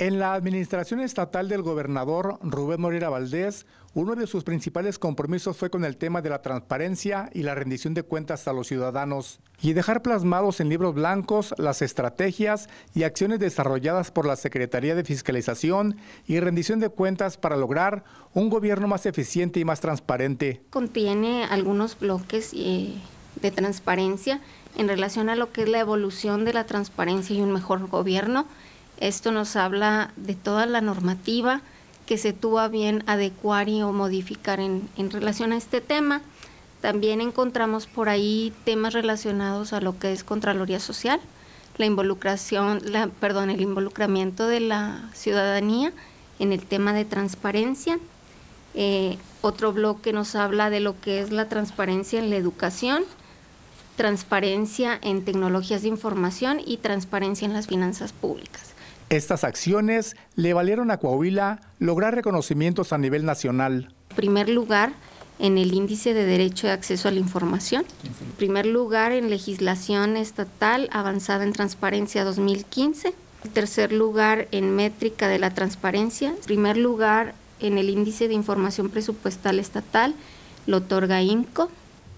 En la administración estatal del gobernador Rubén Moreira Valdés, uno de sus principales compromisos fue con el tema de la transparencia y la rendición de cuentas a los ciudadanos y dejar plasmados en libros blancos las estrategias y acciones desarrolladas por la Secretaría de Fiscalización y rendición de cuentas para lograr un gobierno más eficiente y más transparente. Contiene algunos bloques eh, de transparencia en relación a lo que es la evolución de la transparencia y un mejor gobierno esto nos habla de toda la normativa que se tuvo a bien adecuar y o modificar en, relación a este tema. También encontramos por ahí temas relacionados a lo que es Contraloría Social, la involucración, perdón, el involucramiento de la ciudadanía en el tema de transparencia. Eh, otro bloque nos habla de lo que es la transparencia en la educación, transparencia en tecnologías de información y transparencia en las finanzas públicas. Estas acciones le valieron a Coahuila lograr reconocimientos a nivel nacional. Primer lugar en el índice de derecho de acceso a la información. Primer lugar en legislación estatal avanzada en transparencia 2015. Tercer lugar en métrica de la transparencia. Primer lugar en el índice de información presupuestal estatal lo otorga INCO.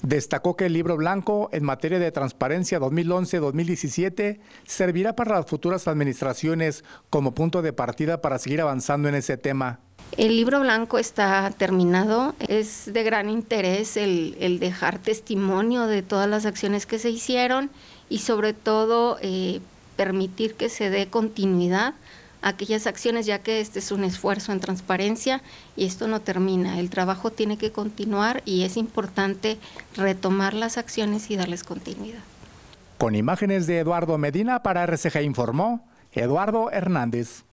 Destacó que el libro blanco en materia de transparencia 2011-2017 servirá para las futuras administraciones como punto de partida para seguir avanzando en ese tema. El libro blanco está terminado. Es de gran interés el, dejar testimonio de todas las acciones que se hicieron y sobre todo eh, permitir que se dé continuidad aquellas acciones, ya que este es un esfuerzo en transparencia y esto no termina. El trabajo tiene que continuar y es importante retomar las acciones y darles continuidad. Con imágenes de Eduardo Medina para RCG informó Eduardo Hernández.